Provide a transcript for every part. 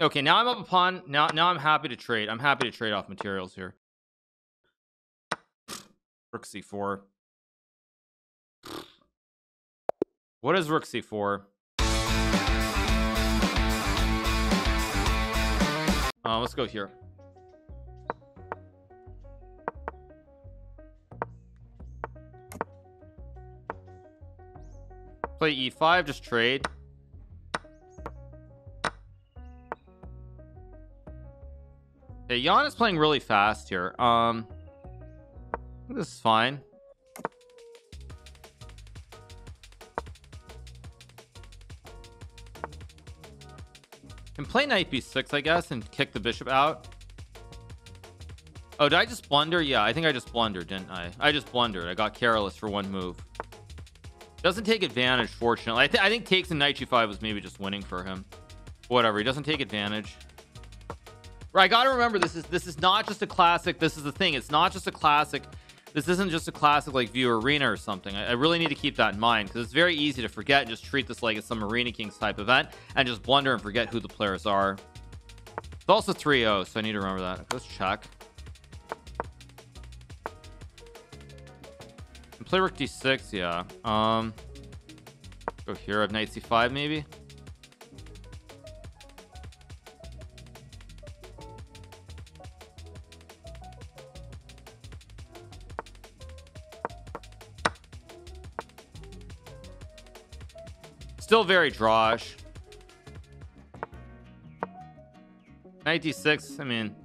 Okay, now I'm up a pawn. Now, now I'm happy to trade. I'm happy to trade off materials here. Rook c4. What is rook c4? Uh, let's go here. Play e5, just trade. Yeah, Ian is playing really fast here. Um, this is fine. Can play knight b6, I guess, and kick the bishop out. Oh, did I just blunder? Yeah, I think I just blundered, didn't I? I just blundered. I got careless for one move. Doesn't take advantage, fortunately. I, th I think takes and knight g5 was maybe just winning for him. Whatever, he doesn't take advantage. Right, I gotta remember this is this is not just a classic. This is the thing. It's not just a classic. This isn't just a classic like View Arena or something. I, I really need to keep that in mind because it's very easy to forget and just treat this like it's some Arena Kings type event and just blunder and forget who the players are. It's also 3-0, so I need to remember that. Let's check. play rook d6 yeah um go here I have knight c5 maybe still very drawish g6, I mean.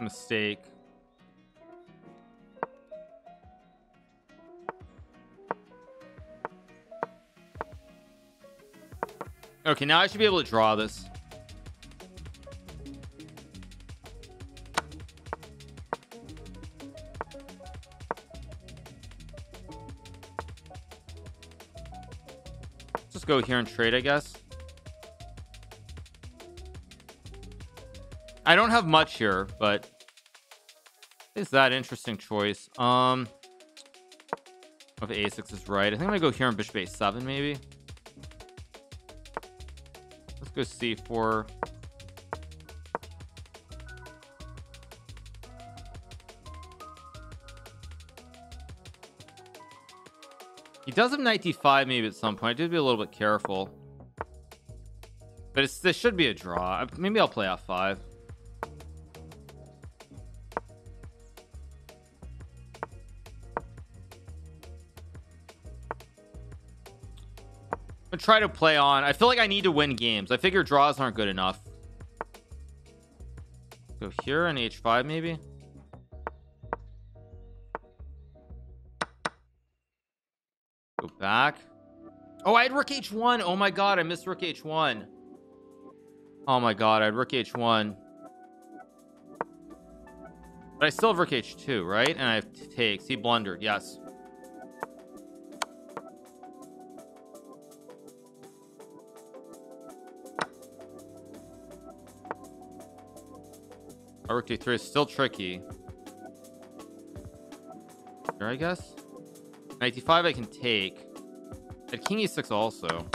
Mistake. Okay now I should be able to draw this go here and trade I guess. I don't have much here but is that interesting choice? Um if a6 is right I think I'm gonna go here on bishop a7 maybe. Let's go c4 does have knight d5 maybe at some point. I did be a little bit careful. But it's this should be a draw. Maybe I'll play f5 I'm gonna try to play on. I feel like I need to win games. I figure draws aren't good enough. Go here on h5 maybe back. Oh I had rook h1 oh my god I missed rook h1 oh my god I had rook h1 but I still have rook h2 right? And I have takes. He blundered yes. Rook d3 is still tricky. Here I guess. Knight d5 I can take at king e6 also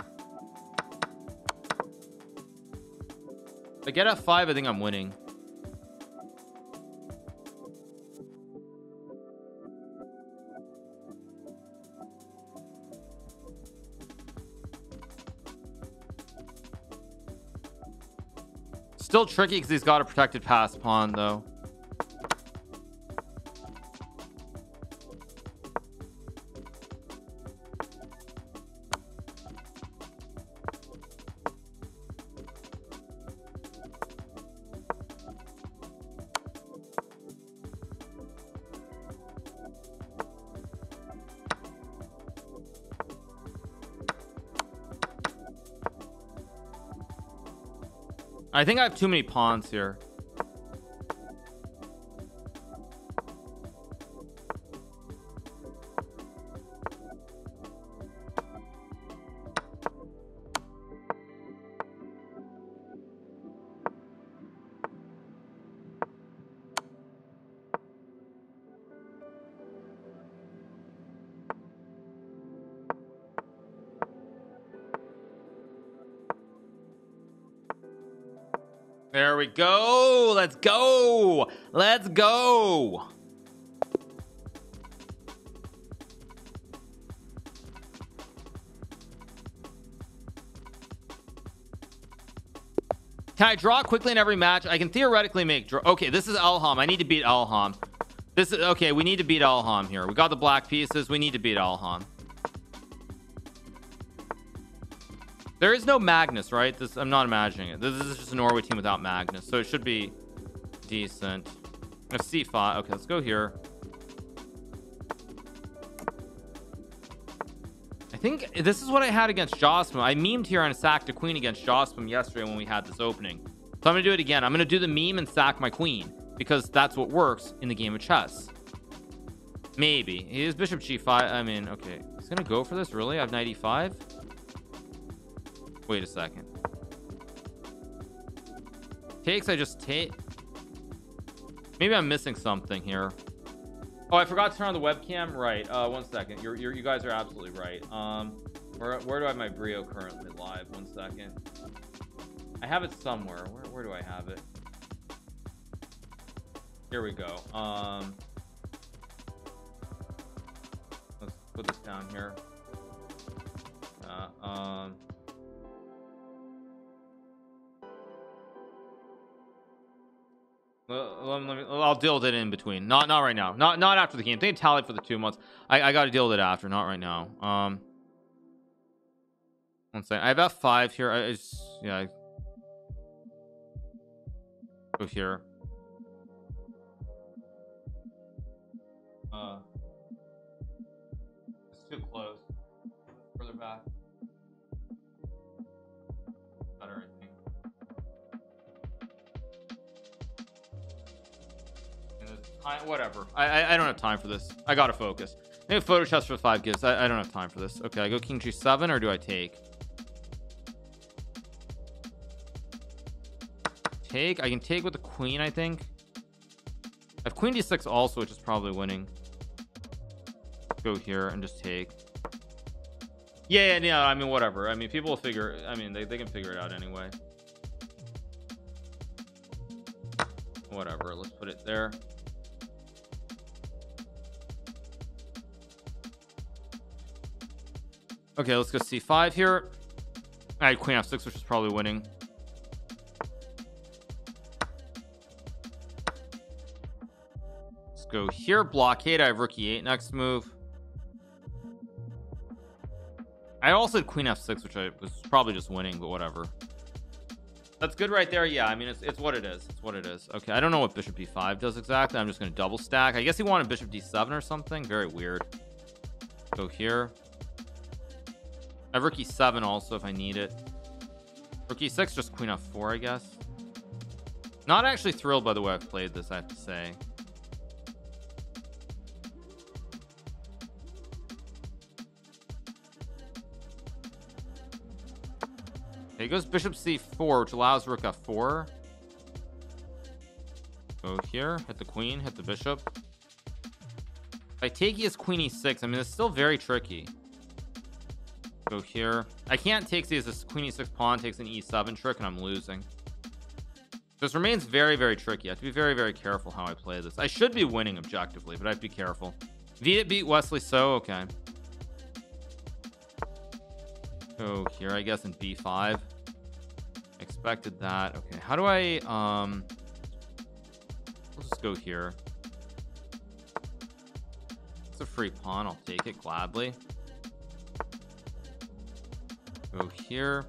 I get f5 I think I'm winning Still tricky because he's got a protected pass pawn though. I think I have too many pawns here There we go. Let's go. Let's go. Can I draw quickly in every match? I can theoretically make draw. Okay, this is Alham. I need to beat Alham. This is okay. We need to beat Alham here. We got the black pieces. We need to beat Alham. There is no Magnus, right? This I'm not imagining it. This, this is just a Norway team without Magnus, so it should be decent. A C5. Okay, let's go here. I think this is what I had against Jospem. I memed here on sack to queen against Jospem yesterday when we had this opening. So I'm gonna do it again. I'm gonna do the meme and sack my queen because that's what works in the game of chess. Maybe he is bishop g5. I mean, okay, he's gonna go for this. Really? I have g5. Wait a second. Takes. I just take. Maybe I'm missing something here. Oh, I forgot to turn on the webcam. Right. Uh, one second. You're, you're, you guys are absolutely right. Um, where, where do I have my Brio currently live? One second. I have it somewhere. Where, where do I have it? Here we go. Um, let's put this down here. Uh, um, let me, let me, I'll deal with it in between. Not not right now. Not not after the game. They tally for the two months. I, I got to deal with it after. Not right now. Um, one second. I have F5 here. I, just, yeah. I, go here. Uh, it's too close. Further back. Time, whatever. I, I I don't have time for this. I gotta focus. Maybe Photoshop's for five gives. I, I don't have time for this. Okay, I go King G7 or do I take? Take. I can take with the Queen. I think. I have Queen D6 also, which is probably winning. Go here and just take. Yeah, yeah, yeah. I mean, whatever. I mean, people will figure. I mean, they they can figure it out anyway. Whatever. Let's put it there. Okay, let's go c5 here. I had queen f6, which is probably winning. Let's go here. Blockade. I have rook e8 next move. I also had queen f6, which I was probably just winning, but whatever. That's good right there. Yeah, I mean, it's, it's what it is. It's what it is. Okay, I don't know what bishop b5 does exactly. I'm just going to double stack. I guess he wanted bishop d7 or something. Very weird. Go here. I have rook e7 also if I need it. Rook e6, just queen f4, I guess. Not actually thrilled by the way I've played this, I have to say. Okay, goes bishop c4, which allows rook f4. Go here, hit the queen, hit the bishop. If I take he has queen e6, I mean, it's still very tricky. Go here. I can't take these as queen e6 pawn takes an e7 trick, and I'm losing. This remains very, very tricky. I have to be very, very careful how I play this. I should be winning objectively, but I have to be careful. Viet beat Wesley So, okay. Go here, I guess, in b5. Expected that. Okay, how do I, um... Let's just go here. It's a free pawn. I'll take it gladly. Go here.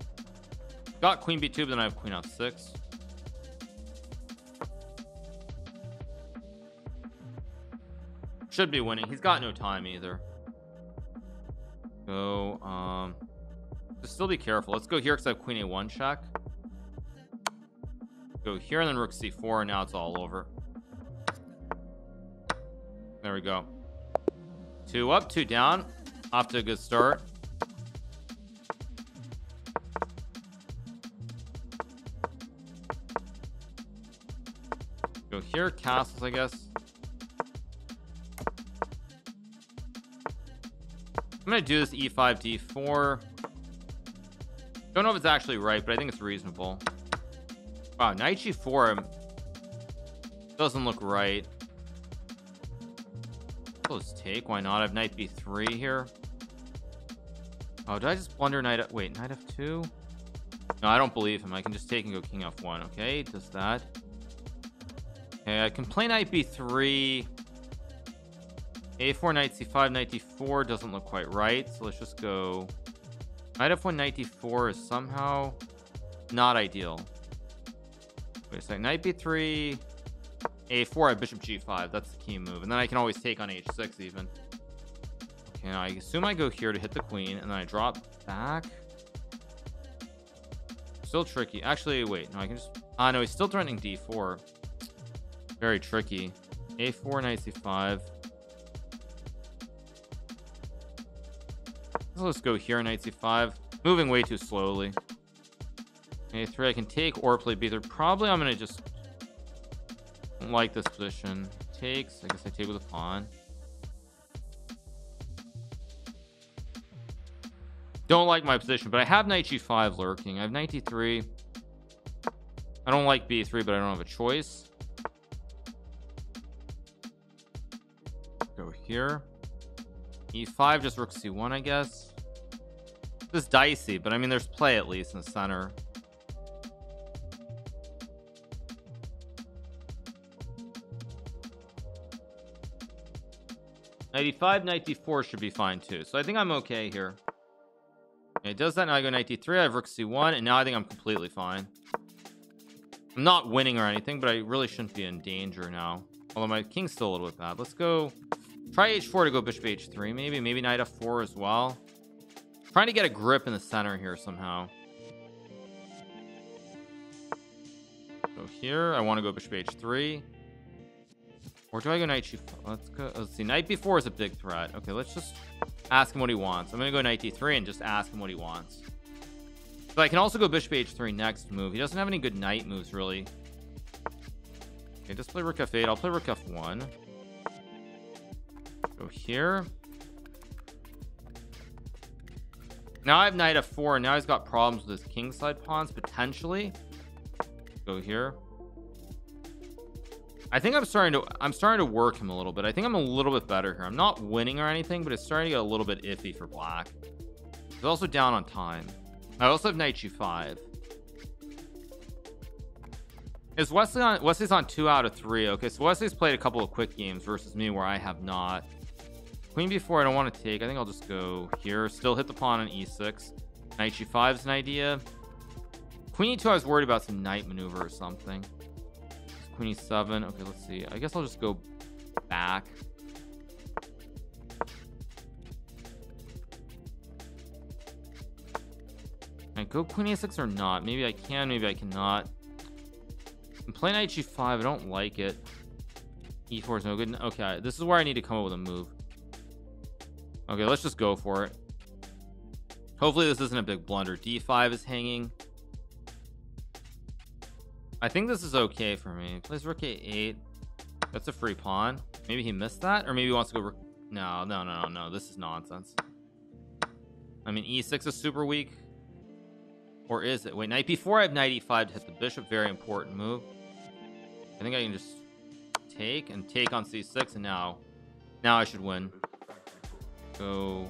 Got queen b2, but then I have queen f6. Should be winning. He's got no time either. Go, um... Just still be careful. Let's go here because I have queen a1 check. Go here and then rook c4, and now it's all over. There we go. Two up, two down. Off to a good start. Here, castles, I guess. I'm gonna do this e5 d4 don't know if it's actually right but I think it's reasonable Wow, knight g4 um, doesn't look right. Let's take. Why not? I have knight b3 here. Oh, did I just blunder knight? Wait, knight f2? No, I don't believe him. I can just take and go king f1. Okay, does that. Okay, I can play knight b3. a4, knight c5, knight d4 doesn't look quite right. So let's just go. Knight f1, knight d4 is somehow not ideal. Wait a second. Knight b3, a4, I bishop g5. That's the key move. And then I can always take on h6 even. Okay, I assume I go here to hit the queen, and then I drop back. Still tricky. Actually, wait. No, I can just... Ah, no, he's still threatening d4. Very tricky. a4, knight c5. Let's go here, knight c5. Moving way too slowly. a3, I can take or play b3. Probably I'm going to just like this position. Takes. I guess I take with a pawn. Don't like my position, but I have knight g5 lurking. I have knight d3. I don't like b3, but I don't have a choice. Here. e5, just rook c1, I guess. This is dicey, but I mean, there's play at least in the center. g5, g4 should be fine too. So I think I'm okay here. It does that. Now I go g3. I have rook c1, and now I think I'm completely fine. I'm not winning or anything, but I really shouldn't be in danger now. Although my king's still a little bit bad. Let's go try h4 to go bishop h3, maybe. Maybe knight f4 as well. Trying to get a grip in the center here somehow. So here, I want to go bishop h3. Or do I go knight g5? Let's go. Let's see. Knight b4 is a big threat. Okay, let's just ask him what he wants. I'm gonna go knight d3 and just ask him what he wants. But I can also go bishop h3 next move. He doesn't have any good knight moves really. Okay, just play rook f8. I'll play rook f1. Here. Now I have knight f4, and now he's got problems with his kingside pawns potentially. Go here. I think I'm starting to I'm starting to work him a little bit. I think I'm a little bit better here. I'm not winning or anything, but it's starting to get a little bit iffy for black. He's also down on time. I also have knight g5. Is Wesley on Wesley's on two out of three? Okay, so Wesley's played a couple of quick games versus me where I have not. Queen b4 I don't want to take. I think I'll just go here. Still hit the pawn on e6. Knight g5 is an idea. Queen e2 I was worried about some knight maneuver or something. Queen e7. Okay, let's see. I guess I'll just go back. Can I go queen a6 or not? Maybe I can, maybe I cannot. I'm playing knight g5. I don't like it. e4 is no good. Okay, this is where I need to come up with a move. Okay, let's just go for it. Hopefully this isn't a big blunder. d5 is hanging. I think this is okay for me. Plays rook a8. That's a free pawn. Maybe he missed that, or maybe he wants to go. No, no, no, no, no. This is nonsense. I mean, e6 is super weak. Or is it? Wait, knight b4. I have knight e5 to hit the bishop. Very important move. I think I can just take and take on c6, and now, now I should win. Go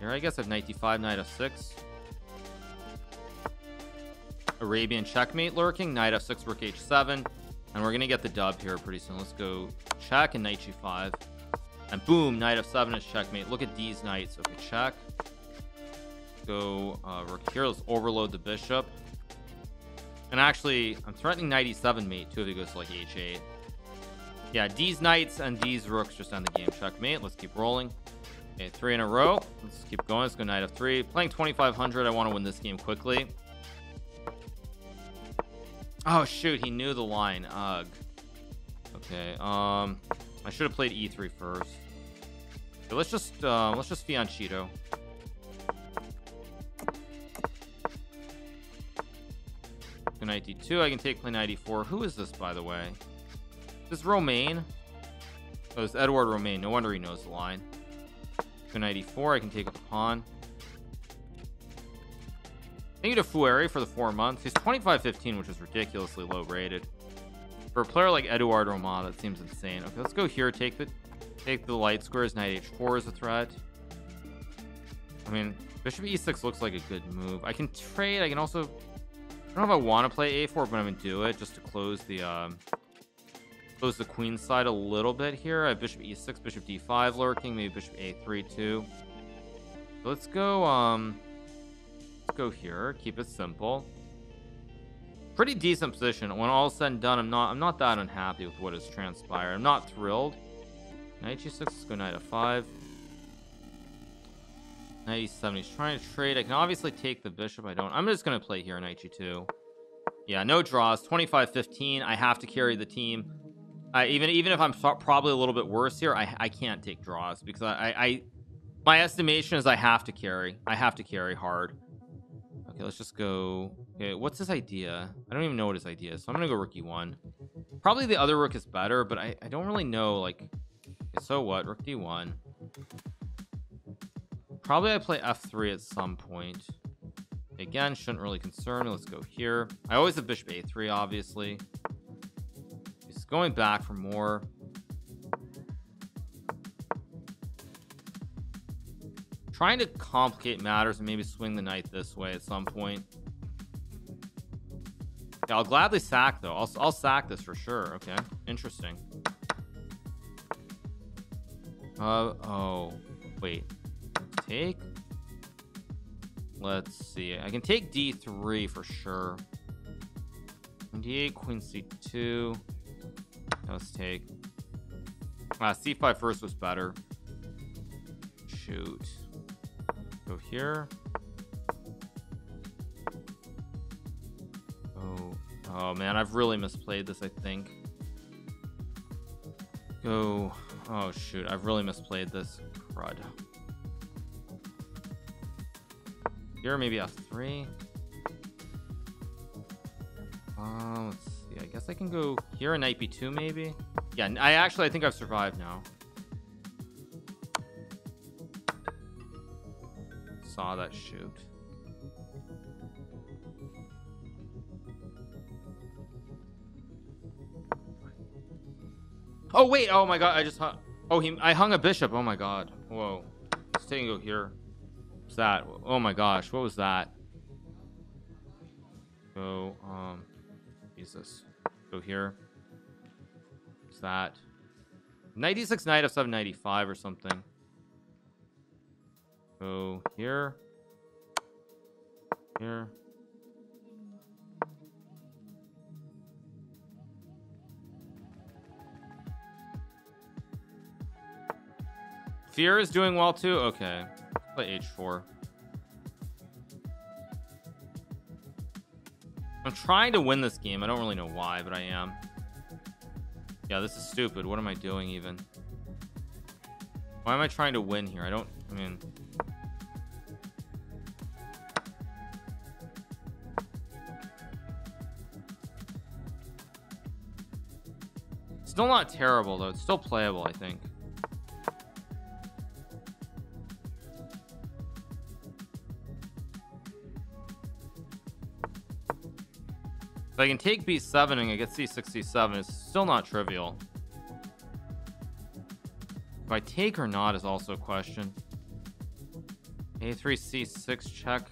here. I guess I have knight d5, knight f6. Arabian checkmate lurking, knight f6, rook h7, and we're gonna get the dub here pretty soon. Let's go check and knight g5, and boom, knight f7 is checkmate. Look at these knights. Okay, check. Go uh, rook here. Let's overload the bishop. And actually, I'm threatening knight e7 mate too if he goes to like h8. Yeah, these knights and these rooks just end the game. Checkmate. Let's keep rolling. Okay, three in a row. Let's keep going. Let's go knight of three. Playing 2500. I want to win this game quickly. Oh shoot, he knew the line. Ugh. Okay, um I should have played E3 first. Let's just uh let's just Fianchetto. Knight D2, I can take play g4. Who is this by the way? This is Romain. Oh, it's Edward Romain. No wonder he knows the line. Go g4, I can take the pawn. Thank you to Fuere for the four months. He's 25-15, which is ridiculously low rated. For a player like Eduard Roma, that seems insane. Okay, let's go here. Take the take the light squares. Knight h4 is a threat. I mean, Bishop e6 looks like a good move. I can trade. I can also... I don't know if I want to play a4, but I'm to do it just to close the... Um, close the queen side a little bit here. I have bishop e6, bishop d5 lurking, maybe bishop a3 too. Let's go, um... Let's go here. Keep it simple. Pretty decent position. When all said and done, I'm not I'm not that unhappy with what has transpired. I'm not thrilled. Knight g6, let's go knight f5. Knight e7, he's trying to trade. I can obviously take the bishop. I don't. I'm just going to play here knight g2. Yeah, no draws. 25-15. I have to carry the team. I, even even if I'm probably a little bit worse here, I, I can't take draws because I, I my estimation is I have to carry. I have to carry hard. Okay, let's just go. Okay, what's his idea? I don't even know what his idea is. So I'm gonna go rook e1. Probably the other rook is better, but I, I don't really know. Like, so what? Rook d1. Probably I play f3 at some point. Again, shouldn't really concern me. Let's go here. I always have bishop a3, obviously. Going back for more. Trying to complicate matters and maybe swing the knight this way at some point. Yeah, I'll gladly sack though. I'll, I'll sack this for sure. Okay, interesting. Uh oh, wait. Take. Let's see. I can take d3 for sure. d8, queen c2. Let's take. Uh, c5 first was better. Shoot go here. Oh, oh man, I've really misplayed this, I think. Go. Oh shoot, I've really misplayed this. Crud. Here, maybe a three. Uh, let's guess I can go here, knight b2 maybe. Yeah, I actually I think I've survived now. saw that shoot. Oh wait! Oh my god! I just hung. Oh, he. I hung a bishop. Oh my god! Whoa! Let's take and go here. What's that? Oh my gosh! What was that? Go. Um. Jesus. Go here. What's that? 96 knight of 795 or something. Go here. Here. Fear is doing well too? Okay. Play H4. I'm trying to win this game. I don't really know why, but I am. Yeah, this is stupid. What am I doing even? Why am I trying to win here? I don't... I mean... Still not terrible though. It's still playable, I think. If I can take b7 and I get c6, c7, it's still not trivial. If I take or not is also a question. a3, c6 check.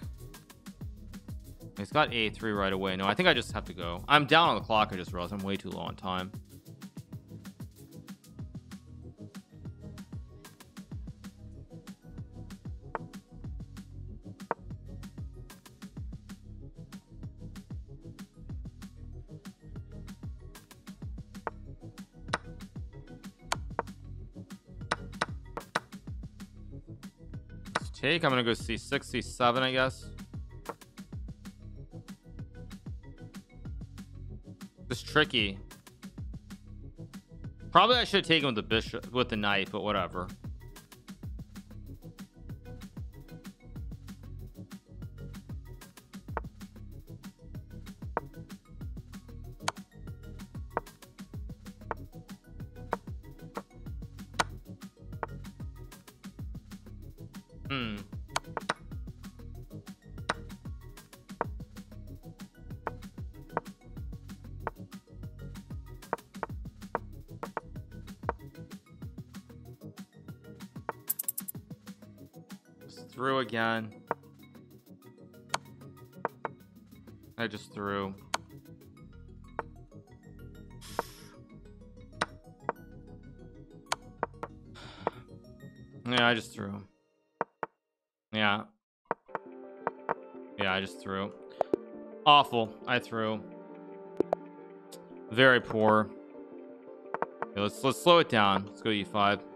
He's got a3 right away. No, I think I just have to go. I'm down on the clock. I just realized I'm way too low on time. Take. I'm gonna go C6, C7, I guess. This tricky. Probably I should have taken with the bishop with the knight, but whatever. Again. I just threw. Yeah, I just threw. Yeah. Yeah, I just threw. Awful. I threw. Very poor. Okay, let's let's slow it down. Let's go e5.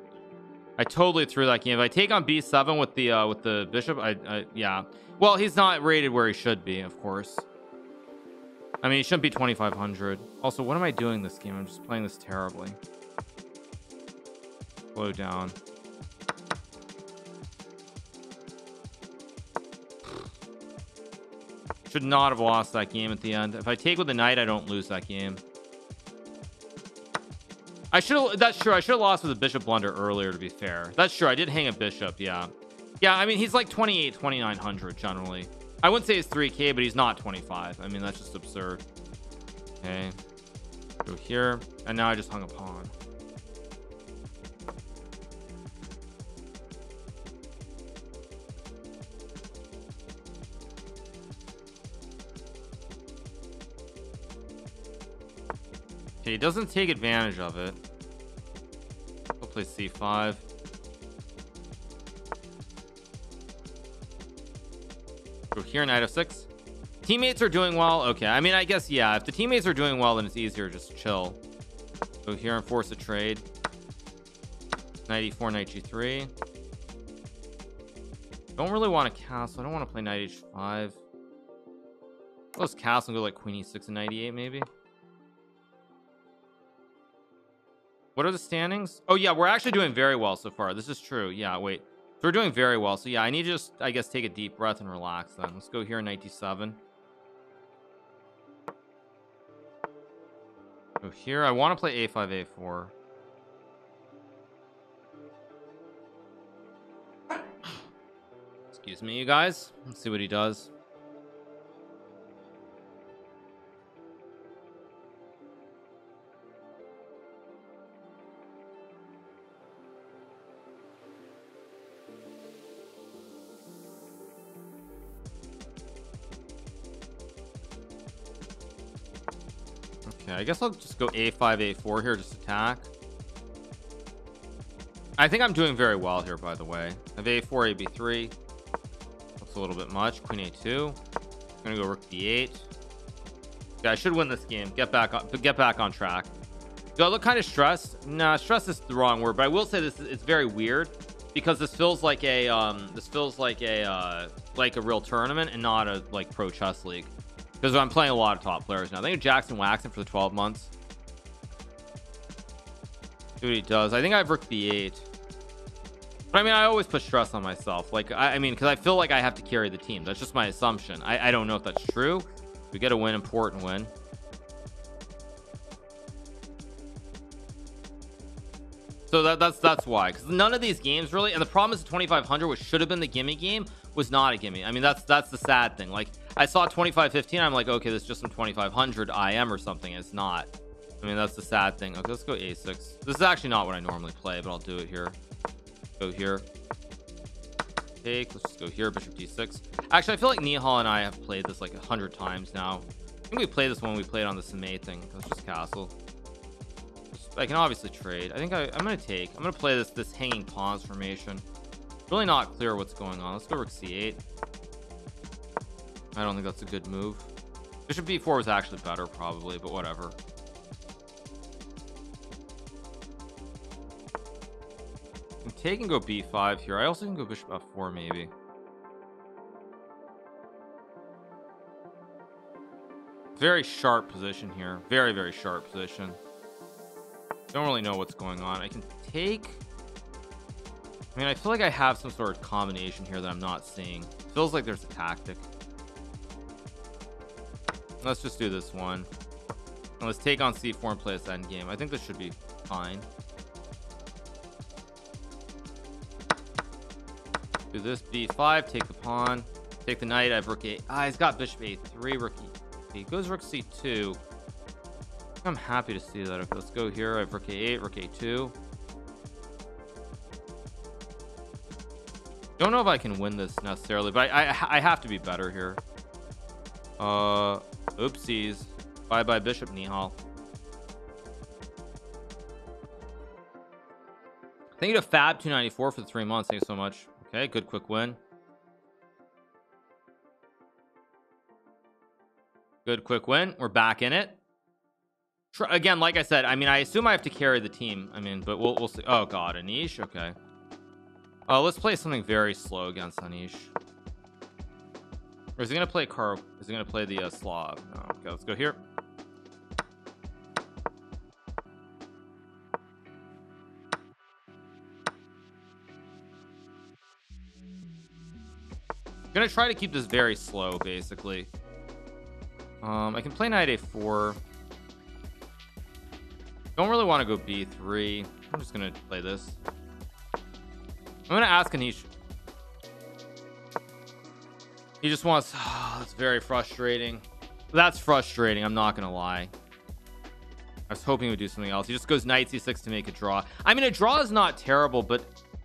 I totally threw that game. If I take on b7 with the uh, with the bishop, I, I yeah. Well, he's not rated where he should be, of course. I mean, he shouldn't be 2500. Also, what am I doing this game? I'm just playing this terribly. Slow down. Should not have lost that game at the end. If I take with the knight, I don't lose that game. I should that's true. I should have lost with a bishop blunder earlier to be fair. That's true. I did hang a bishop, yeah. Yeah, I mean he's like 28, 2900 generally. I wouldn't say he's 3k, but he's not 25. I mean that's just absurd. Okay. Go here. And now I just hung a pawn. Okay, he doesn't take advantage of it. Play c5. Go here, knight f6. Teammates are doing well. Okay, I mean, I guess, yeah, if the teammates are doing well, then it's easier just chill. Go here and force a trade. Knight e4, knight g3. Don't really want to castle. I don't want to play knight h5. Let's castle and go like queen e6 and knight e8 maybe. What are the standings? Oh yeah, we're actually doing very well so far. This is true. Yeah, wait. So we're doing very well. So yeah, I need to just, I guess, take a deep breath and relax then. Let's go here, in 97. Go here. I want to play a5, a4. Excuse me, you guys. Let's see what he does. I guess I'll just go a5 a4 here just attack. I think I'm doing very well here by the way. I have a4 ab3 that's a little bit much. Queen a2 I'm gonna go rook d8 yeah I should win this game. Get back on get back on track. Do I look kind of stressed? Nah stress is the wrong word but I will say this it's very weird because this feels like a um this feels like a uh like a real tournament and not a like pro chess league because I'm playing a lot of top players now. I think Jackson Waxon for the 12 months. See what he does. I think I have rook b8. But I mean, I always put stress on myself. Like, I, I mean, because I feel like I have to carry the team. That's just my assumption. I, I don't know if that's true. We get a win, important win. So that, that's that's why because none of these games really and the problem is 2500 which should have been the gimme game was not a gimme I mean that's that's the sad thing like I saw 2515 I'm like okay this is just some 2500 IM or something. It's not. I mean that's the sad thing. Okay let's go a6 this is actually not what I normally play but I'll do it here. Go here. Take let's just go here bishop d6 actually I feel like Nihal and I have played this like a hundred times now. I think we played this one. we played on the Same thing. Let's just castle. I can obviously trade. I think I, I'm gonna take I'm gonna play this this hanging pawns formation. Really not clear what's going on. Let's go rook c8 I don't think that's a good move. Bishop b4 was actually better probably but whatever. I'm taking go b5 here. I also can go bishop f4 maybe. Very sharp position here. Very very sharp position. Don't really know what's going on. I can take I mean I feel like I have some sort of combination here that I'm not seeing. Feels like there's a tactic let's just do this one. And let's take on c4 and play this end game. I think this should be fine. Do this b5 take the pawn take the knight. I have rook 8 ah he's got bishop a3 rook he goes rook c2 I'm happy to see that. Let's go here. I have rook a8, rook a2. don't know if I can win this necessarily but I, I, I have to be better here. Uh oopsies bye bye Bishop Nihal Thank you to Fab 294 for the three months. Thank you so much. Okay, good quick win. Good quick win. We're back in it. Again, like I said, I mean, I assume I have to carry the team. I mean, but we'll we'll see. Oh God, Anish. Okay. Oh, let's play something very slow against Anish. Or is he gonna play Car? Is he gonna play the uh, Slav? No. Okay, let's go here. gonna try to keep this very slow basically um I can play knight a4 don't really want to go b3 I'm just gonna play this I'm gonna ask Anish he just wants oh, that's very frustrating. That's frustrating I'm not gonna lie. I was hoping he would do something else. He just goes knight c6 to make a draw. I mean a draw is not terrible but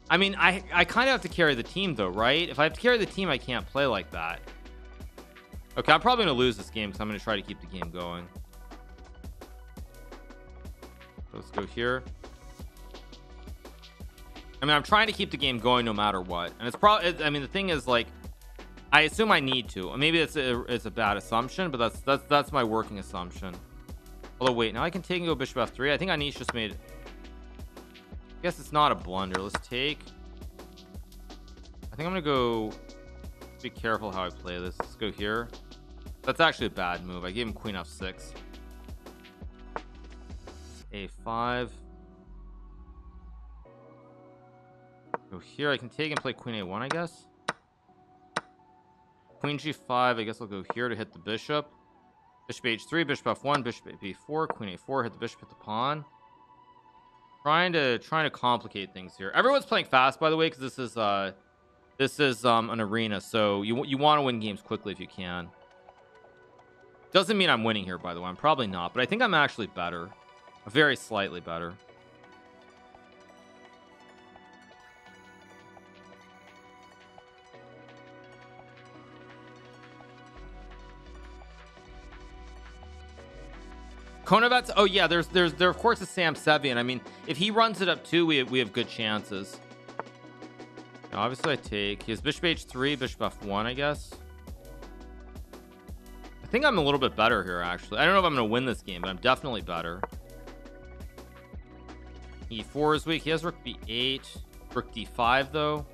I mean I I kind of have to carry the team though right? If I have to carry the team I can't play like that. Okay I'm probably gonna lose this game because I'm gonna try to keep the game going. Let's go here. I mean I'm trying to keep the game going no matter what and it's probably I mean the thing is like I assume I need to. Maybe it's a it's a bad assumption but that's that's that's my working assumption. Although wait now I can take and go bishop f3 I think Anish just made I guess it's not a blunder. Let's take I think I'm gonna go be careful how I play this. Let's go here. That's actually a bad move. I gave him queen f6 a5 go here. I can take and play queen a1 I guess queen g5 I guess I'll go here to hit the bishop. Bishop h3 bishop f1 bishop b4 queen a4 hit the bishop hit the pawn. Trying to trying to complicate things here. Everyone's playing fast by the way because this is uh this is um an arena so you you want to win games quickly if you can. Doesn't mean I'm winning here by the way. I'm probably not but I think I'm actually better. Very slightly better Konovets oh yeah there's there's there of course is Sam Sevian. I mean if he runs it up too we have, we have good chances. Now, obviously I take his bishop h3 bishop f1 I guess. I think I'm a little bit better here actually. I don't know if I'm gonna win this game but I'm definitely better. E4 is weak. He has rook b8 rook d5 though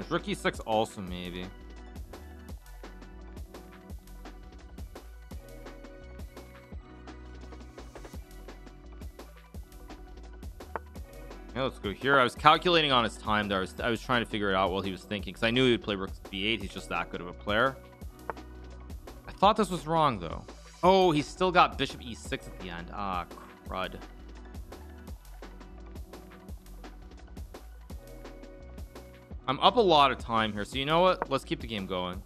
there's rookie six also maybe. Yeah, let's go here. I was calculating on his time there. I was, I was trying to figure it out while he was thinking because I knew he would play rook b8 he's just that good of a player. I thought this was wrong though. Oh he's still got bishop e6 at the end. Ah crud I'm up a lot of time here so you know what? Let's keep the game going.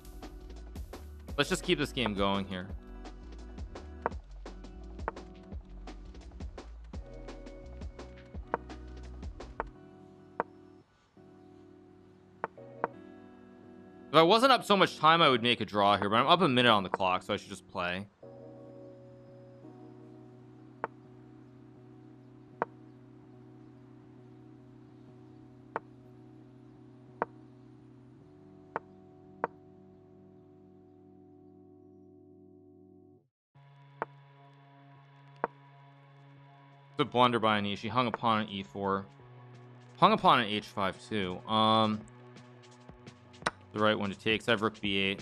Let's just keep this game going here. If I wasn't up so much time I would make a draw here but I'm up a minute on the clock so I should just play blunder by Anish. He hung upon an e4. Hung upon an h5 too. Um, the right one to take. So I have rook b8.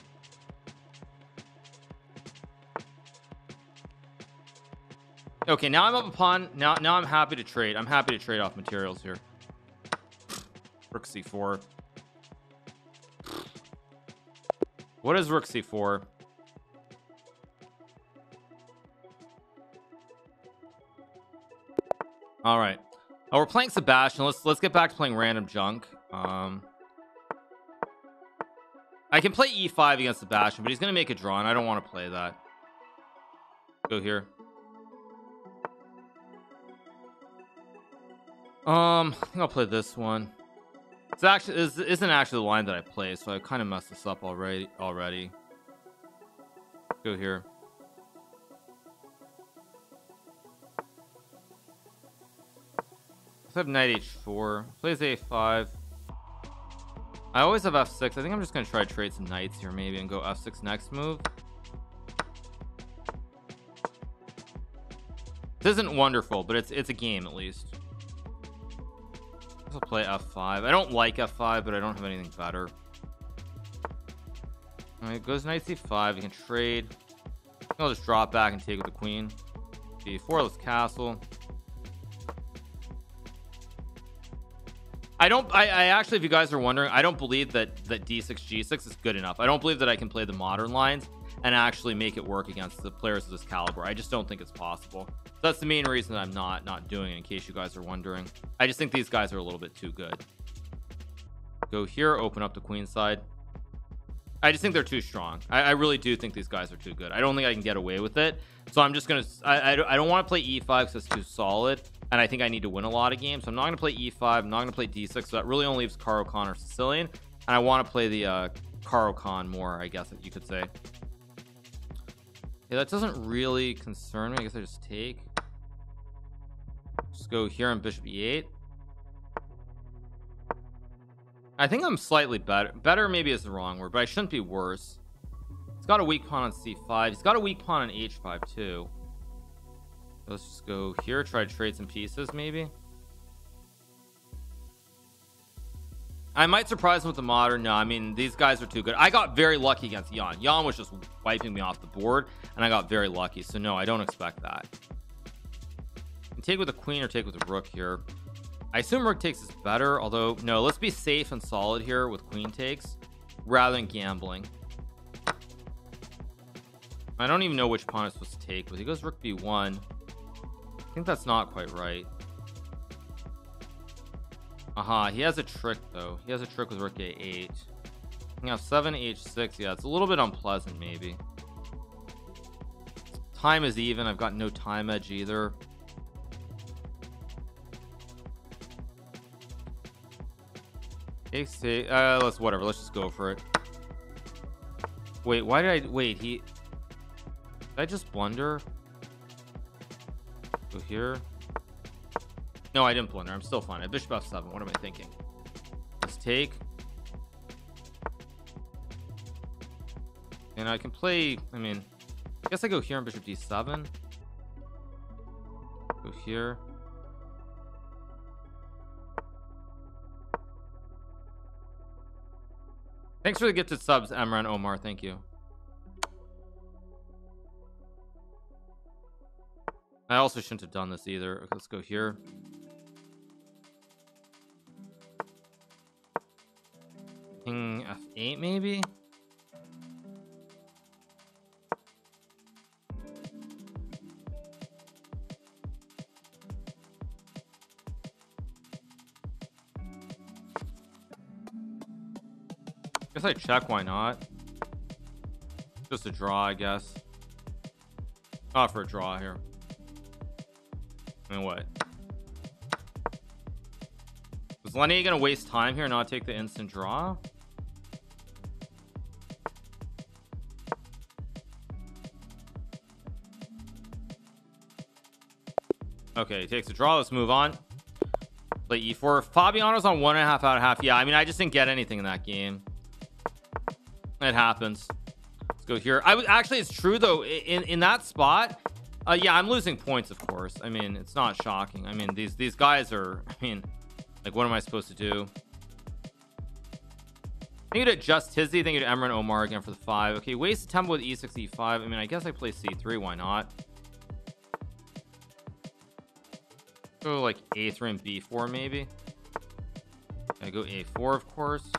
Okay, now I'm up upon. Now, now I'm happy to trade. I'm happy to trade off materials here. Rook c4. What is rook c4? All right. Oh we're playing Sebastian. Let's let's get back to playing random junk. Um I can play e5 against the Bastion but he's gonna make a draw and I don't want to play that. Go here. Um I'll play this one. It's actually this isn't actually the line that I play so I kind of messed this up already already. Go here Let's have knight h4 plays a5 I always have f6 I think I'm just try to trade some knights here maybe and go f6 next move. This isn't wonderful but it's it's a game at least. I'll play f5 I don't like f5 but I don't have anything better. All right goes knight c5 you can trade. I'll just drop back and take with the queen. B4 let's castle I don't I, I, actually if you guys are wondering I don't believe that that d6 g6 is good enough. I don't believe that I can play the modern lines and actually make it work against the players of this caliber. I just don't think it's possible. So that's the main reason I'm not not doing it in case you guys are wondering. I just think these guys are a little bit too good. Go here open up the queen side. I just think they're too strong. I, I really do think these guys are too good. I don't think I can get away with it. So I'm just gonna I, I, I don't want to play e5 because it's too solid and I think I need to win a lot of games. So I'm not gonna play e5 I'm not gonna play d6 so that really only leaves Caro-Kann or Sicilian. And I want to play the uh Caro-Kann more I guess you could say. Yeah that doesn't really concern me. I guess I just take. Just go here on bishop e8 I think I'm slightly better better maybe is the wrong word but I shouldn't be worse. He's got a weak pawn on c5 he's got a weak pawn on h5 too let's just go here try to trade some pieces maybe. I might surprise him with the modern. No I mean these guys are too good. I got very lucky against Ian Ian was just wiping me off the board and I got very lucky. So no I don't expect that. Take with the queen or take with the rook here. I assume rook takes is better although no let's be safe and solid here with queen takes rather than gambling. I don't even know which pawn I'm supposed to take but he goes rook b1 I think that's not quite right. Aha uh -huh, he has a trick though. He has a trick with rook a8 you have 7 h6 yeah it's a little bit unpleasant maybe. Time is even. I've got no time edge either. Uh, let's whatever. Let's just go for it. Wait why did I wait he did I just blunder go here. No I didn't blunder I'm still fine. I bishop f7 what am I thinking? Let's take. And I can play I mean I guess I go here on bishop d7 go here. Thanks for the gifted subs, Emran Omar. Thank you. I also shouldn't have done this either. Let's go here. King F8 maybe? guess I check why not just a draw I guess not for a draw here mean what? Was Leinier gonna waste time here and not take the instant draw? Okay he takes a draw. Let's move on. Play e4 Fabiano's on one and a half out of half. Yeah I mean I just didn't get anything in that game. It happens. Let's go here. I was actually it's true though. In in that spot uh yeah I'm losing points of course I mean it's not shocking I mean these these guys are I mean like what am I supposed to do Thank you to Just Tizzy. Thank you to Emran Omar again for the five. Okay, waste tempo with e6, e5. I mean, I guess I play c3. Why not? Go like a3 and b4 maybe. I go a4 of course.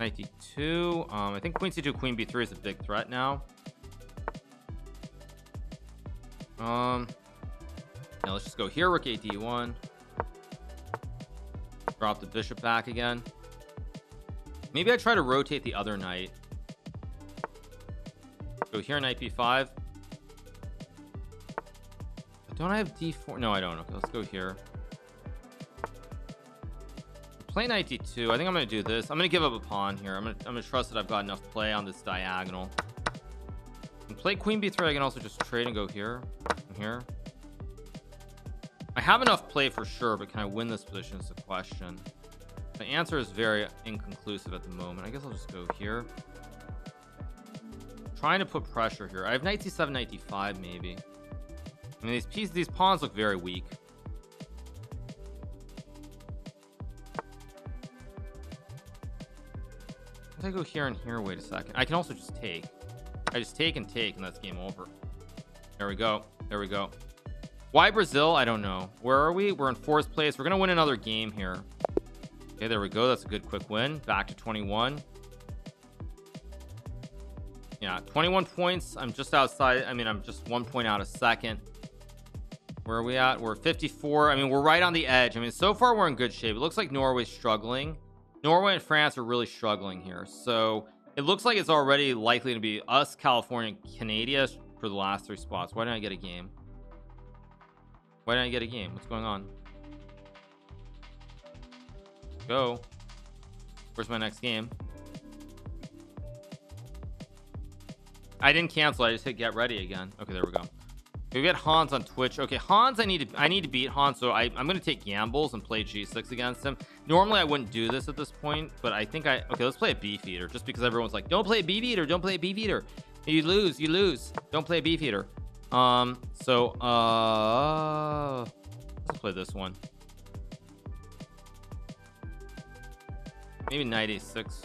92 um i think queen c2 queen b3 is a big threat now um now let's just go here rook a d1 drop the bishop back again. Maybe I try to rotate the other knight. Go here knight b5 don't I have d4 no I don't. Okay let's go here. Play knight d2 I think I'm gonna do this. I'm gonna give up a pawn here. I'm gonna I'm gonna trust that I've got enough play on this diagonal. And play queen b3 I can also just trade and go here here. I have enough play for sure but can I win this position is the question. The answer is very inconclusive at the moment. I guess I'll just go here. Trying to put pressure here. I have knight c7 knight d5 maybe. I mean these pieces these pawns look very weak. If I go here and here wait a second. I can also just take. I just take and take and that's game over. There we go there we go. Why Brazil? I don't know. Where are we? We're in fourth place. We're gonna win another game here. Okay there we go. That's a good quick win. Back to 21 yeah 21 points. I'm just outside I mean I'm just one point out a second. Where are we at? We're 54 I mean we're right on the edge. I mean so far we're in good shape. It looks like Norway's struggling. Norway and France are really struggling here. So it looks like it's already likely to be us California Canada for the last three spots. Why didn't I get a game? Why didn't I get a game? What's going on? Go. Where's my next game? I didn't cancel I just hit get ready again. Okay there we go. We get Hans on Twitch. Okay Hans I need to I need to beat Hans so I, I'm gonna take gambles and play g6 against him. Normally I wouldn't do this at this point but I think I okay let's play a beef eater just because everyone's like don't play a beef eater don't play a beefeater you lose you lose. Don't play a beefeater um so uh let's play this one. Maybe knight a6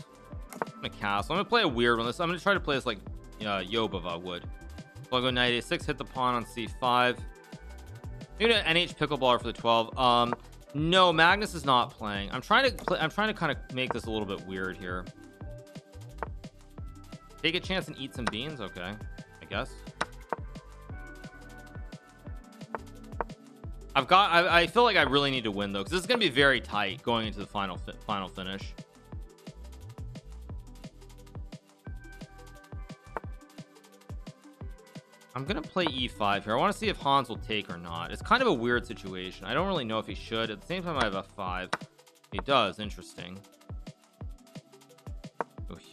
I'm gonna castle I'm gonna play a weird one. This I'm gonna try to play this like uh Jobava would. So I'll go knight a6 hit the pawn on c5 maybe an NH pickleballer for the 12 um no Magnus is not playing. I'm trying to play I'm trying to kind of make this a little bit weird here take a chance and eat some beans okay I guess. I've got I, I feel like I really need to win though because this is gonna be very tight going into the final fi final finish. I'm gonna play e5 here. I want to see if Hans will take or not. It's kind of a weird situation. I don't really know if he should. At the same time I have f5 he does. Interesting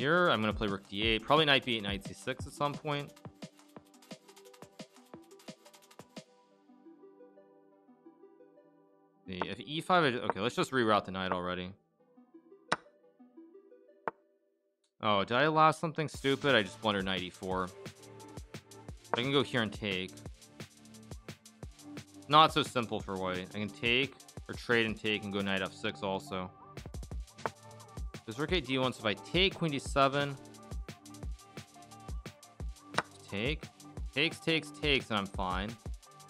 here. I'm gonna play rook d8 probably knight b8 knight c6 at some point. If e5 okay let's just reroute the knight already. Oh did I allow something stupid? I just blundered knight e4 I can go here and take. Not so simple for white. I can take or trade and take and go knight f6 also Does rook 8 d1 so if I take queen d7 take. Takes takes takes and I'm fine.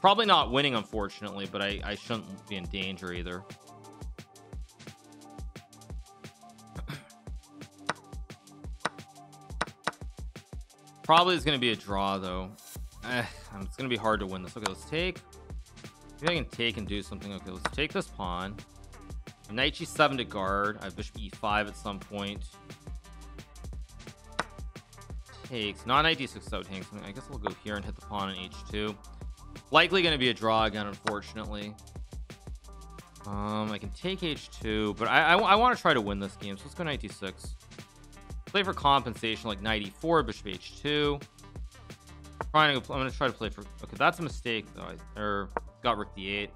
Probably not winning unfortunately but I, I shouldn't be in danger either. Probably is going to be a draw though. Eh, it's gonna be hard to win this. Okay let's take. Maybe I can take and do something. Okay let's take this pawn knight g7 to guard. I have bishop e5 at some point. Takes not knight d6 so takes I guess we'll go here and hit the pawn on h2 likely going to be a draw again unfortunately. Um I can take h2 but I, I, I want to try to win this game so let's go knight d6 play for compensation like knight e4 bishop h2 trying to I'm gonna try to play for okay that's a mistake though. I or got rook d8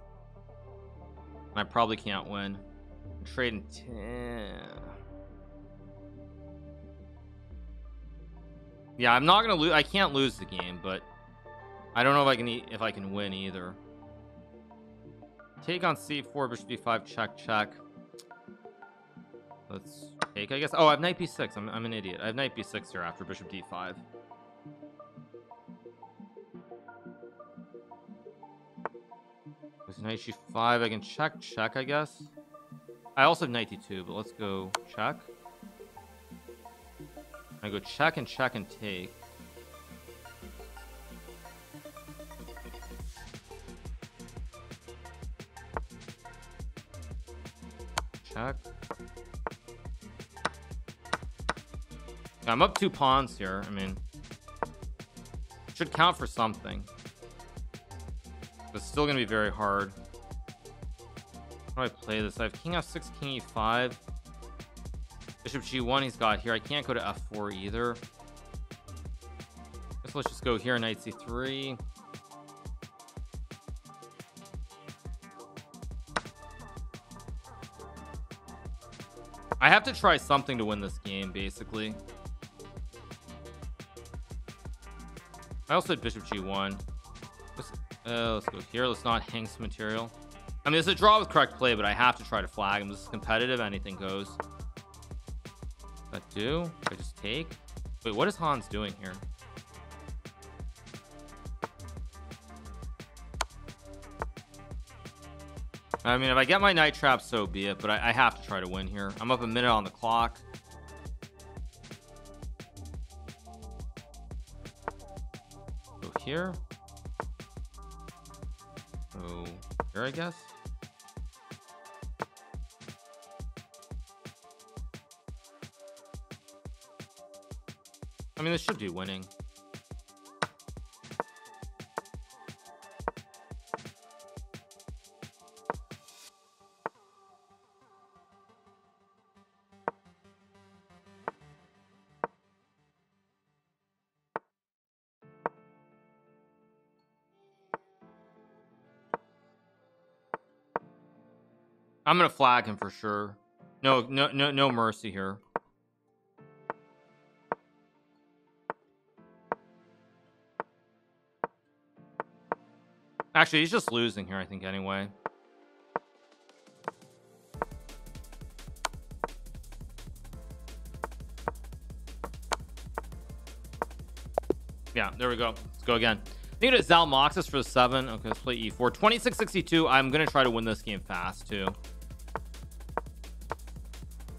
and I probably can't win 10 yeah I'm not gonna lose I can't lose the game but I don't know if I can if I can win either. Take on c4 bishop d5 check check. Let's take I guess oh I have knight b6 I'm, I'm an idiot. I have knight b6 here after bishop d5 With knight g5 I can check check I guess I also have knight d2 but let's go check I go check and check and take check I'm up two pawns here. I mean, should count for something. It's still gonna be very hard. How do I play this? I have king f6, king e5. Bishop g1 he's got here. I can't go to f4 either. Guess let's just go here, knight c3. I have to try something to win this game, basically. I also had bishop g1. Let's, uh, let's go here. Let's not hang some material. I mean, it's a draw with correct play, but I have to try to flag him. This is competitive. Anything goes. That do? I just take? Wait, what is Hans doing here? I mean, if I get my night trap, so be it. But I, I have to try to win here. I'm up a minute on the clock. Go here. Go here, I guess. Mean, this should be winning. I'm gonna flag him for sure. No, no, no, no mercy here. Actually, he's just losing here, I think, anyway. Yeah, there we go. Let's go again. I think it's Zalmoxis for the seven. Okay, let's play E4. 2662. I'm gonna try to win this game fast too.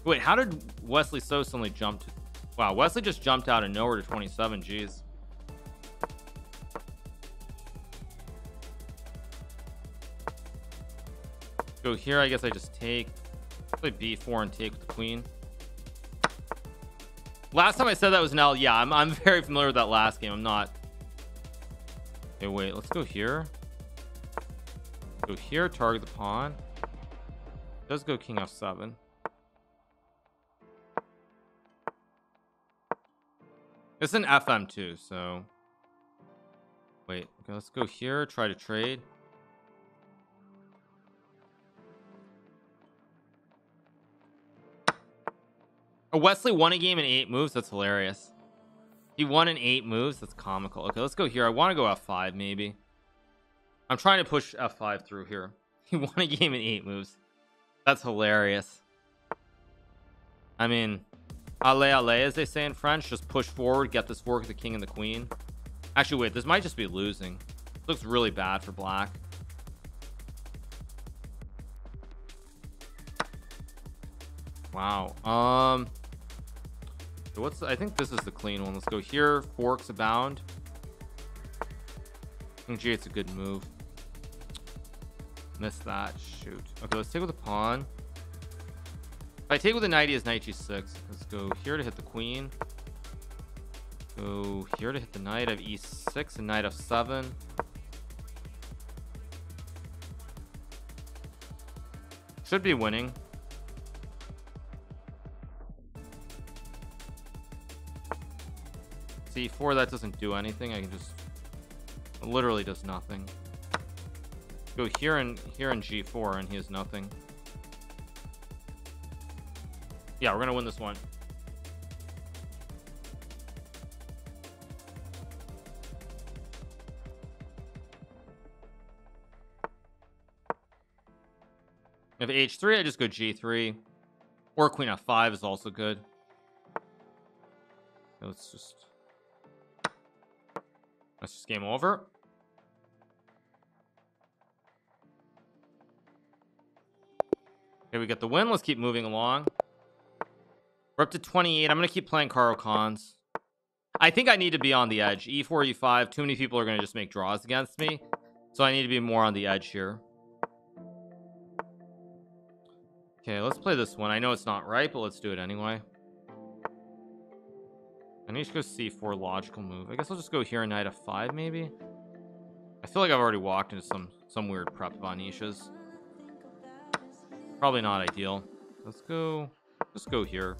Wait, how did Wesley So suddenly jump to... Wow, Wesley just jumped out of nowhere to 27. Jeez. Go here. I guess I just take. Play b4 and take with the queen. Last time I said that was an. Yeah, I'm, I'm very familiar with that last game. I'm not. Hey, wait. Let's go here. Go here. Target the pawn. Does go king f7. It's an FM too, so wait. Okay, let's go here. Try to trade. Wesley won a game in eight moves. That's hilarious. He won in eight moves. That's comical. Okay, let's go here. I want to go F5 maybe. I'm trying to push F5 through here. He won a game in eight moves. That's hilarious. I mean, Allez, allez, as they say in French. Just push forward, get this fork the king and the queen. Actually, wait, this might just be losing. looks really bad for black. Wow. Um, what's I think this is the clean one. Let's go here. Forks abound. I think G8's a good move. Missed that. Shoot. Okay, let's take with the pawn. If I take with the knight, he has knight g6. Let's go here to hit the queen. Go here to hit the knight. of e6 and knight f7. Should be winning. C4, that doesn't do anything. I can just... literally does nothing. Go here and here in G4 and he has nothing. Yeah, we're gonna win this one. If h3, I just go g3. Or queen f5 is also good. Let's just... That's just game over. Okay, we get the win. Let's keep moving along. We're up to 28. I'm going to keep playing Caro-Kanns. I think I need to be on the edge. E4, E5. Too many people are going to just make draws against me. So I need to be more on the edge here. Okay, let's play this one. I know it's not right, but let's do it anyway. I need to go c4 logical move. I guess I'll just go here and knight f5 maybe. I feel like I've already walked into some some weird prep of Anish's. Probably not ideal. Let's go. Let's go here.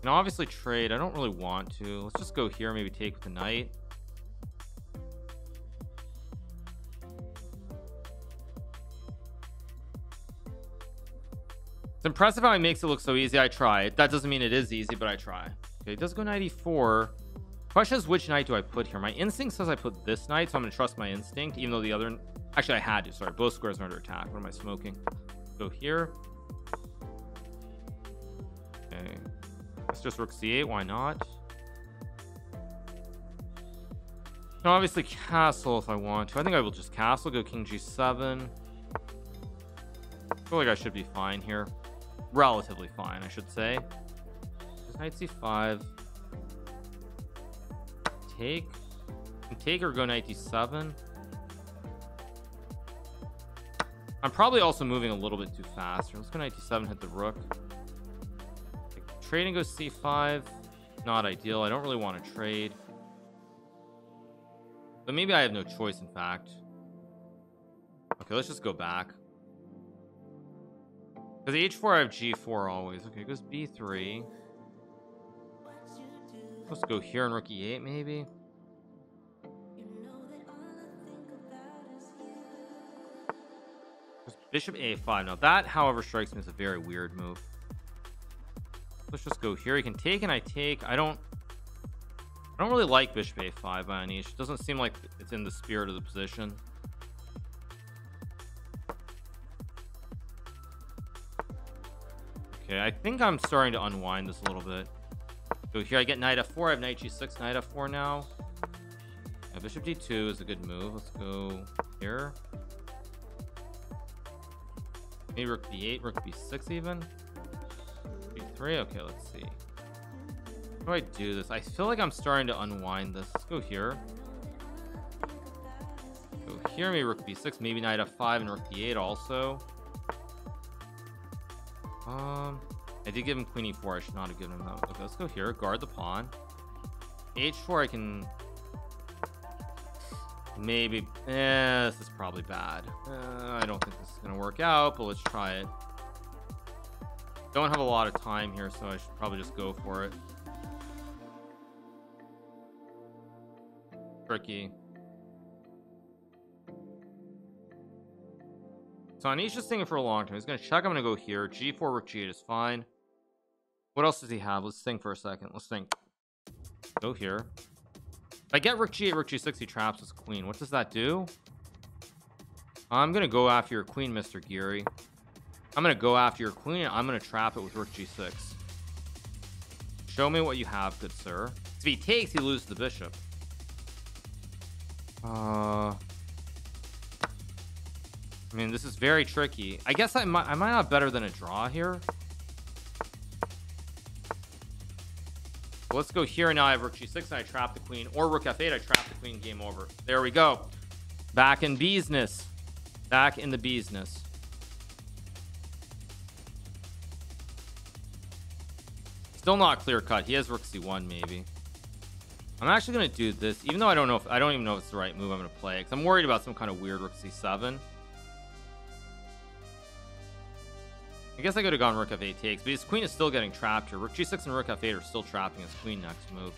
And obviously trade. I don't really want to. Let's just go here. Maybe take with the knight. It's impressive how he makes it look so easy. I try. That doesn't mean it is easy, but I try. Okay, it does go 94. Question is, which knight do I put here? My instinct says I put this knight, so I'm going to trust my instinct, even though the other... Actually, I had to. Sorry, both squares are under attack. What am I smoking? Go here. Okay. Let's just rook c8. Why not? No, obviously castle if I want to. I think I will just castle. Go king g7. I feel like I should be fine here. Relatively fine, I should say. Just Knight c5 take take or go knight d7 I'm probably also moving a little bit too fast. Let's go knight d7 hit the rook. Trading goes c5 not ideal. I don't really want to trade. But maybe I have no choice in fact. Okay let's just go back because h4 I have g4 always okay it goes b3 Let's go here on rook e8 maybe. Bishop a5. Now that, however, strikes me as a very weird move. Let's just go here. He can take and I take. I don't I don't really like bishop a5 by Anish. It doesn't seem like it's in the spirit of the position. Okay, I think I'm starting to unwind this a little bit. So here I get knight f4. I have knight g6, knight f4 now. Yeah, bishop d2 is a good move. Let's go here. Maybe rook b8, rook b6 even. b3. Okay, let's see. How do I do this? I feel like I'm starting to unwind this. Let's go here. Go here, maybe rook b6, maybe knight f5 and rook b8 also. Um, I did give him queen e4. I should not have given him that. Okay, let's go here. Guard the pawn. h4, I can... Maybe... Eh, this is probably bad. Uh, I don't think this is going to work out, but let's try it. Don't have a lot of time here, so I should probably just go for it. Tricky. So Anish's thinking for a long time. He's going to check. I'm going to go here. G4, rook G8 is fine. What else does he have? Let's think for a second. Let's think. Go here. If I get rook g8, rook g6, he traps his queen. What does that do? I'm going to go after your queen, Mr. Giri. I'm going to go after your queen. and I'm going to trap it with rook g6. Show me what you have, good sir. If he takes, he loses the bishop. Uh... I mean, this is very tricky. I guess I might, I might have better than a draw here. let's go here and now I have rook g6 and I trap the queen or rook f8 I trap the queen game over. There we go. Back in business. Back in the business. Still not clear cut. He has rook c1 maybe. I'm actually gonna do this. Even though I don't know if I don't even know if it's the right move I'm gonna play because I'm worried about some kind of weird rook c7 guess I could have gone rook f8 takes, but his queen is still getting trapped here. Rook g6 and rook f8 are still trapping his queen next move.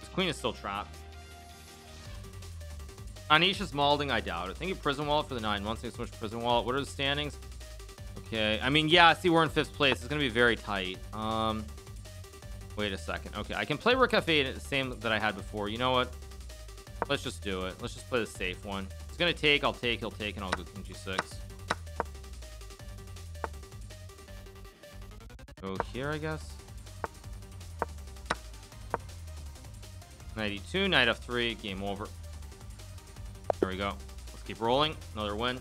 His queen is still trapped. Anish's Malding, I doubt it. Thank you, Prison Wallet, for the nine months. Thanks so much, Prison Wallet. What are the standings? Okay, I mean, yeah, I see, we're in fifth place. It's going to be very tight. Um, Wait a second. Okay, I can play rook f8 the same that I had before. You know what? Let's just do it. Let's just play the safe one. It's going to take, I'll take, he'll take, and I'll go king g6. Go here, I guess. 92, knight f3, game over. There we go. Let's keep rolling. Another win.